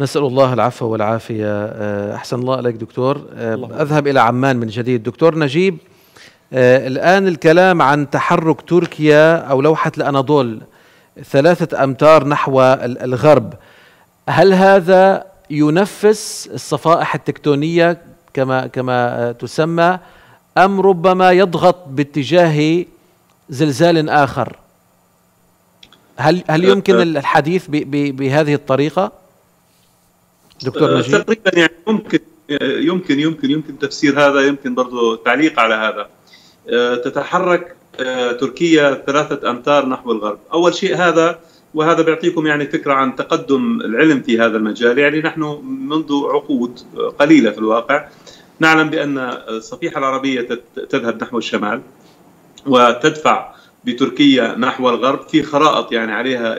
نسأل الله العفو والعافية. أحسن الله عليك دكتور. أذهب إلى عمان من جديد. دكتور نجيب الآن الكلام عن تحرك تركيا أو لوحة الأناضول ثلاثة أمتار نحو الغرب هل هذا ينفس الصفائح التكتونية كما كما تسمى أم ربما يضغط باتجاه زلزال آخر؟ هل هل يمكن. الحديث بهذه الطريقة؟ دكتور أه، نجيب؟ تقريبا يعني يمكن يمكن يمكن يمكن تفسير هذا يمكن برضه تعليق على هذا. تتحرك تركيا ثلاثة أمتار نحو الغرب. أول شيء هذا وهذا بيعطيكم يعني فكرة عن تقدم العلم في هذا المجال. يعني نحن منذ عقود قليلة في الواقع. نعلم بأن الصفيحة العربية تذهب نحو الشمال وتدفع بتركيا نحو الغرب في خرائط يعني عليها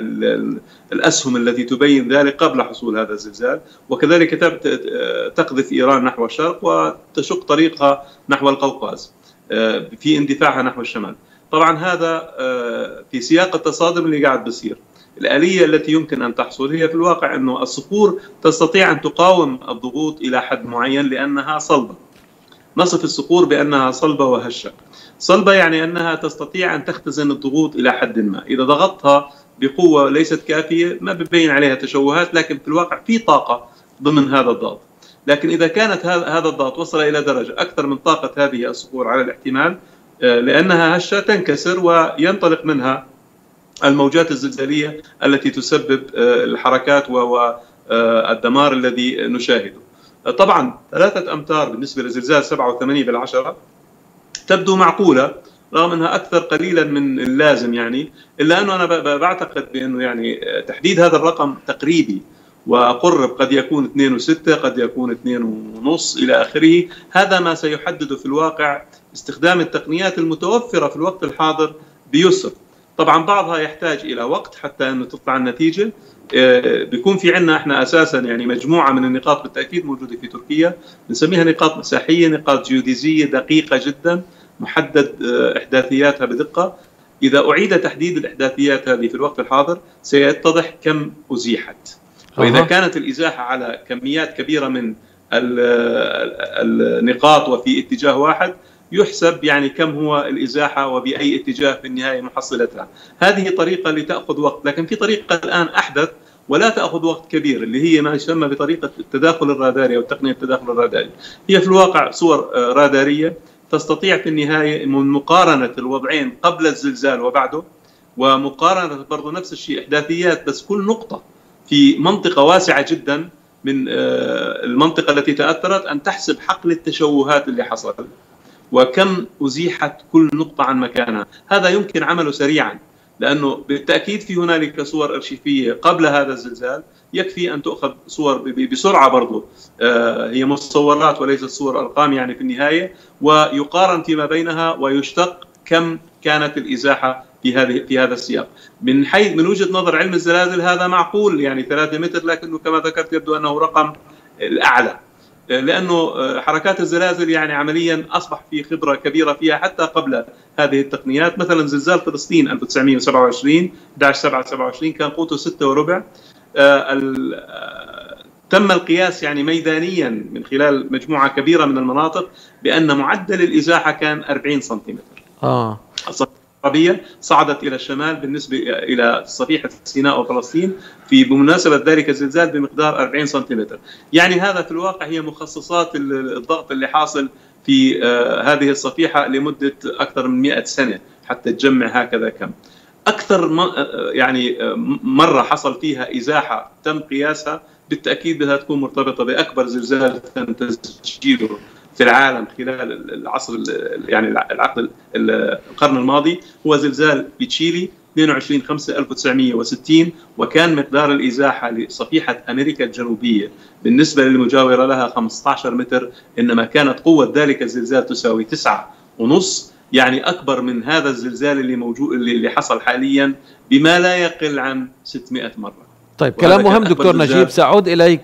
الأسهم التي تبين ذلك قبل حصول هذا الزلزال. وكذلك تقذف إيران نحو الشرق وتشق طريقها نحو القوقاز آه، في اندفاعها نحو الشمال. طبعا هذا آه، في سياق التصادم اللي قاعد بصير الآلية التي يمكن أن تحصل هي في الواقع أنه الصخور تستطيع أن تقاوم الضغوط إلى حد معين لأنها صلبة. نصف الصخور بأنها صلبة وهشة. صلبة يعني أنها تستطيع أن تختزن الضغوط إلى حد ما. إذا ضغطتها بقوة ليست كافية ما ببين عليها تشوهات لكن في الواقع في طاقة ضمن هذا الضغط. لكن إذا كانت هذا الضغط وصل إلى درجة أكثر من طاقة هذه الصخور على الاحتمال آه، لأنها هشة تنكسر وينطلق منها الموجات الزلزالية التي تسبب آه، الحركات والدمار الذي نشاهده. طبعا ثلاثة أمتار بالنسبة لزلزال 87 بالعشرة تبدو معقولة رغم أنها أكثر قليلا من اللازم يعني إلا أنه أنا بعتقد بأنه يعني تحديد هذا الرقم تقريبي واقرب قد يكون 2 و6 قد يكون 2 ونص إلى آخره. هذا ما سيحدد في الواقع استخدام التقنيات المتوفرة في الوقت الحاضر بيسر طبعا بعضها يحتاج إلى وقت حتى أنه تطلع النتيجة. آه، بيكون في عندنا إحنا أساسا يعني مجموعة من النقاط بالتأكيد موجودة في تركيا. بنسميها نقاط مساحية نقاط جيوديزية دقيقة جدا محدد آه، إحداثياتها بدقة. إذا أعيد تحديد الإحداثيات هذه في الوقت الحاضر سيتضح كم أزيحت. وإذا كانت الإزاحة على كميات كبيرة من النقاط وفي اتجاه واحد يحسب يعني كم هو الإزاحة وبأي اتجاه في النهاية محصلتها. هذه طريقة لتأخذ وقت لكن في طريقة الآن أحدث ولا تأخذ وقت كبير اللي هي ما يسمى بطريقة التداخل الراداري أو تقنية التداخل الراداري. هي في الواقع صور آه، رادارية تستطيع في النهاية من مقارنة الوضعين قبل الزلزال وبعده ومقارنة برضه نفس الشيء إحداثيات بس كل نقطة في منطقة واسعة جدا من آه، المنطقة التي تأثرت أن تحسب حقل التشوهات اللي حصل. وكم أزيحت كل نقطة عن مكانها. هذا يمكن عمله سريعا لأنه بالتأكيد في هنالك صور أرشيفية قبل هذا الزلزال. يكفي أن تؤخذ صور بسرعة برضه آه، هي مصورات وليست صور أرقام يعني في النهاية. ويقارن فيما بينها ويشتق كم كانت الإزاحة في هذه في هذا السياق. من حيث من وجهة نظر علم الزلازل هذا معقول يعني 3 متر لكنه كما ذكرت يبدو أنه رقم الأعلى. لأنه آه، حركات الزلازل يعني عمليا أصبح في خبرة كبيرة فيها حتى قبل هذه التقنيات. مثلا زلزال فلسطين 1927 11 7 27 كان قوته 6 وربع. آه، آه، تم القياس يعني ميدانيا من خلال مجموعة كبيرة من المناطق بأن معدل الإزاحة كان 40 سنتيمتر. آه. العربية صعدت إلى الشمال بالنسبة إلى صفيحة سيناء وفلسطين في بمناسبة ذلك الزلزال بمقدار 40 سنتيمتر. يعني هذا في الواقع هي مخصصات الضغط اللي حاصل في آه، هذه الصفيحة لمدة أكثر من 100 سنة حتى تجمع هكذا كم. أكثر آه، يعني آه، مرة حصل فيها إزاحة تم قياسها بالتأكيد بدها تكون مرتبطة بأكبر زلزال تم تسجيله. في العالم خلال العصر يعني العقد القرن الماضي هو زلزال بتشيلي 22 5 1960 وكان مقدار الإزاحة لصفيحة أمريكا الجنوبية بالنسبة للمجاورة لها 15 متر إنما كانت قوة ذلك الزلزال تساوي 9 ونص. يعني أكبر من هذا الزلزال اللي موجود اللي حصل حاليا بما لا يقل عن 600 مرة. طيب كلام مهم دكتور نجيب سأعود إليك.